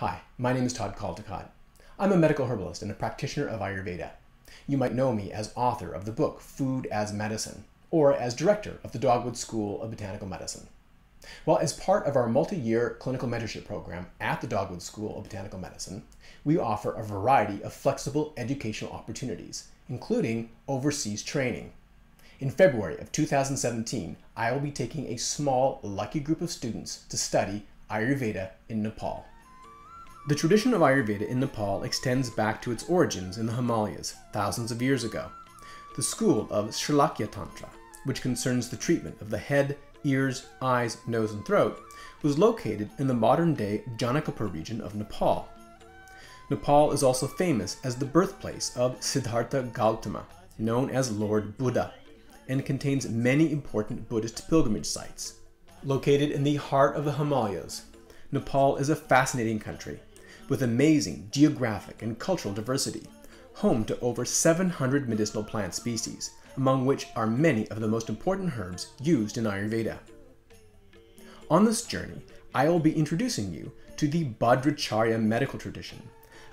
Hi, my name is Todd Caldecott. I'm a medical herbalist and a practitioner of Ayurveda. You might know me as author of the book Food as Medicine, or as director of the Dogwood School of Botanical Medicine. Well, as part of our multi-year clinical mentorship program at the Dogwood School of Botanical Medicine, we offer a variety of flexible educational opportunities, including overseas training. In February of 2017, I will be taking a small, lucky group of students to study Ayurveda in Nepal. The tradition of Ayurveda in Nepal extends back to its origins in the Himalayas, thousands of years ago. The school of Shalakya Tantra, which concerns the treatment of the head, ears, eyes, nose, and throat, was located in the modern-day Janakpur region of Nepal. Nepal is also famous as the birthplace of Siddhartha Gautama, known as Lord Buddha, and contains many important Buddhist pilgrimage sites. Located in the heart of the Himalayas, Nepal is a fascinating country with amazing geographic and cultural diversity, home to over 700 medicinal plant species, among which are many of the most important herbs used in Ayurveda. On this journey, I will be introducing you to the Bajracharya medical tradition,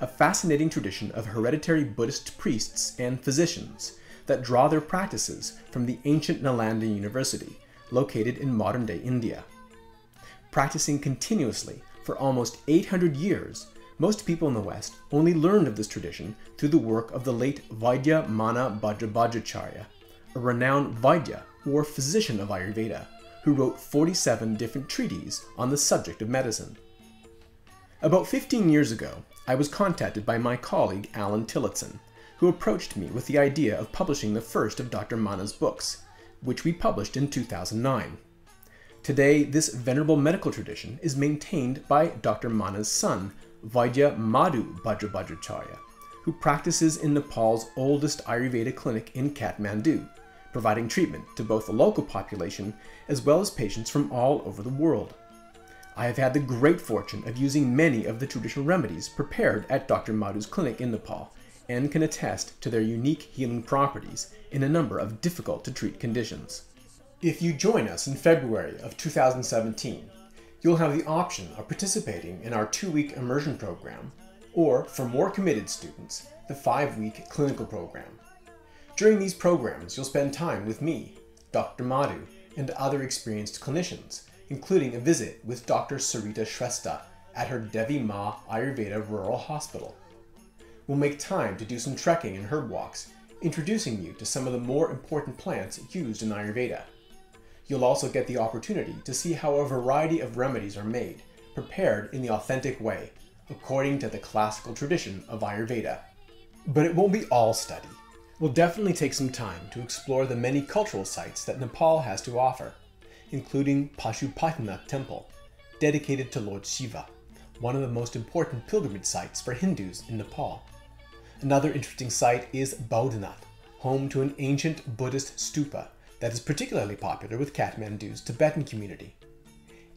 a fascinating tradition of hereditary Buddhist priests and physicians that draw their practices from the ancient Nalanda University, located in modern-day India. Practicing continuously for almost 800 years, most people in the West only learned of this tradition through the work of the late Vaidya Mana Bajra Bajracharya, a renowned Vaidya or physician of Ayurveda, who wrote 47 different treatises on the subject of medicine. About 15 years ago, I was contacted by my colleague Alan Tillotson, who approached me with the idea of publishing the first of Dr. Mana's books, which we published in 2009. Today, this venerable medical tradition is maintained by Dr. Mana's son, Vaidya Madhu Bajra Bajracharya, who practices in Nepal's oldest Ayurveda clinic in Kathmandu, providing treatment to both the local population as well as patients from all over the world. I have had the great fortune of using many of the traditional remedies prepared at Dr. Madhu's clinic in Nepal and can attest to their unique healing properties in a number of difficult to treat conditions. If you join us in February of 2017, you'll have the option of participating in our two-week immersion program, or for more committed students, the five-week clinical program. During these programs, you'll spend time with me, Dr. Madhu, and other experienced clinicians, including a visit with Dr. Sarita Shrestha at her Devi Ma Ayurveda Rural Hospital. We'll make time to do some trekking and herb walks, introducing you to some of the more important plants used in Ayurveda. You'll also get the opportunity to see how a variety of remedies are made, prepared in the authentic way, according to the classical tradition of Ayurveda. But it won't be all study. We'll definitely take some time to explore the many cultural sites that Nepal has to offer, including Pashupatinath Temple, dedicated to Lord Shiva, one of the most important pilgrimage sites for Hindus in Nepal. Another interesting site is Baudhanath, home to an ancient Buddhist stupa that is particularly popular with Kathmandu's Tibetan community.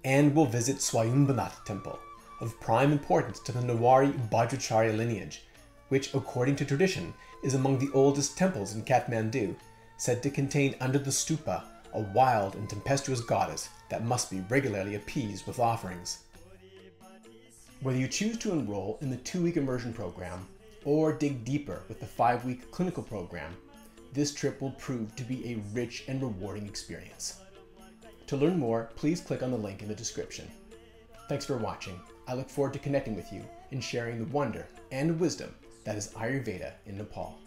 And we'll visit Swayambhunath Temple, of prime importance to the Newari Bajracharya lineage, which, according to tradition, is among the oldest temples in Kathmandu, said to contain under the stupa a wild and tempestuous goddess that must be regularly appeased with offerings. Whether you choose to enroll in the two-week immersion program or dig deeper with the five-week clinical program, this trip will prove to be a rich and rewarding experience. To learn more, please click on the link in the description. Thanks for watching. I look forward to connecting with you and sharing the wonder and wisdom that is Ayurveda in Nepal.